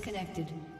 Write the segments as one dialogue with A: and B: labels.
A: disconnected.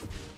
A: you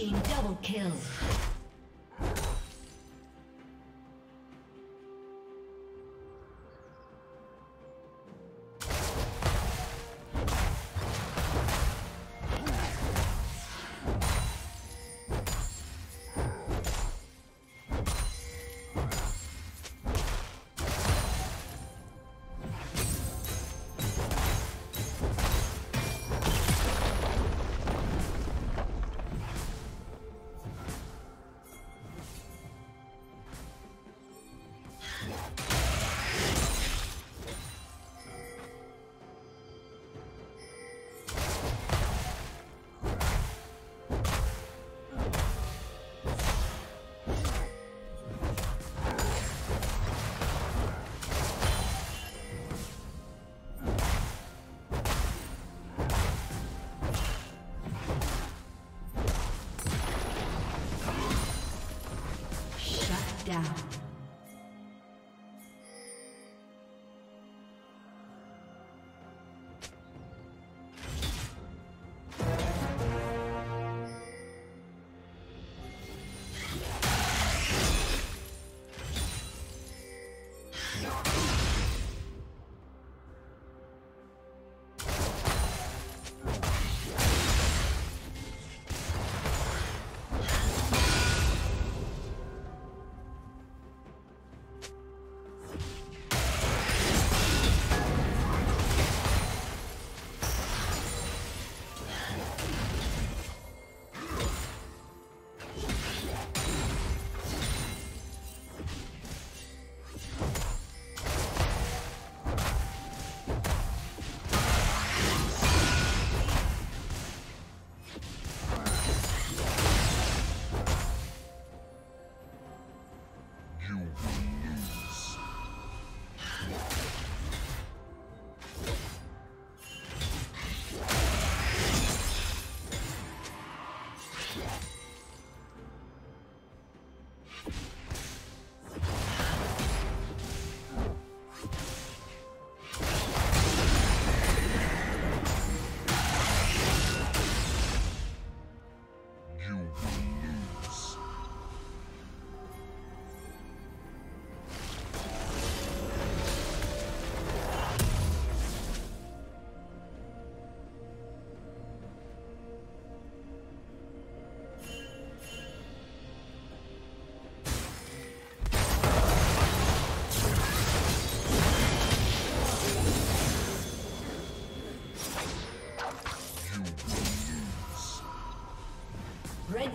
A: Team double kill. You will lose.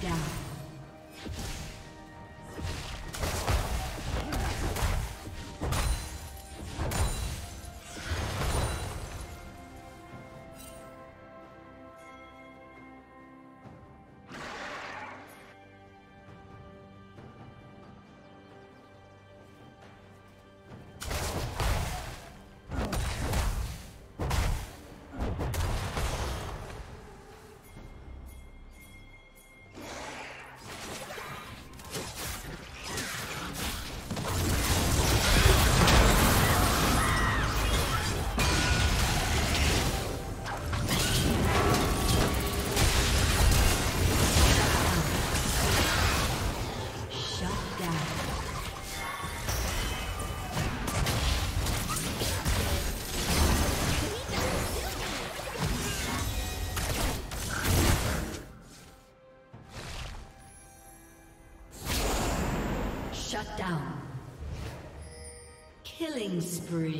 A: Down. Spree.